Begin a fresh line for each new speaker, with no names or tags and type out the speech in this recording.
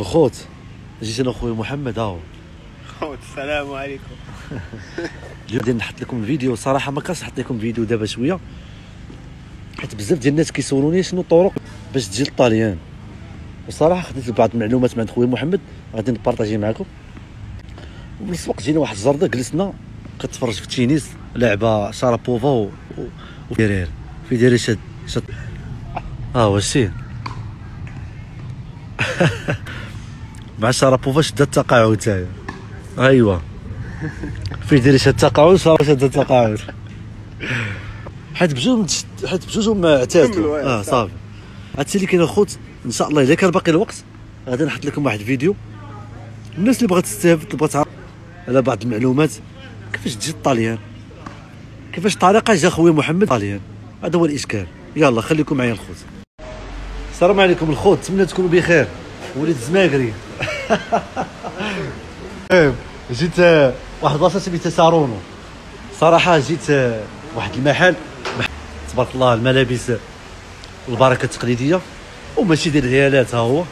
الخوت. جيت أنا خويا محمد ها هو
خوت السلام عليكم.
اليوم غادي نحط لكم الفيديو. صراحة ما نحط لكم فيديو دابا شوية. حيت بزاف ديال الناس كيسولوني شنو الطرق باش تجي للطاليان. وصراحة خديت بعض المعلومات من عند خويا محمد غادي نبارطاجي معكم الوقت جينا واحد الزردة جلسنا كتفرج في التينيس لعبة شارابوفا و و- وفيرير في ديري شاد شاد ها هو الشي مع شارابوفا شد التقاعد تاعي ايوا في ديري شاد التقاعد شارا شاد التقاعد. حيت بجوج حيت بجوجهم اعتادوا.
كملوا،
آه
صافي.
هادشي اللي كاين الخوت إن شاء الله إلا كان باقي الوقت غادي نحط لكم واحد الفيديو. الناس اللي بغات تستافد بغات تعرف على بعض المعلومات كيفاش تجي الطاليان كيفاش الطريقة جا خويا محمد؟ طاليان. هذا هو الإشكال. يلا خليكم معايا الخوت. السلام عليكم الخوت نتمنى تكونوا بخير. وليد الزماكري جيت آه، واحد البلاصة سميتها سارونو. صراحة جيت واحد المحل مح- تبارك الله الملابس البركة التقليدية وماشي ديال العيالات ها هو.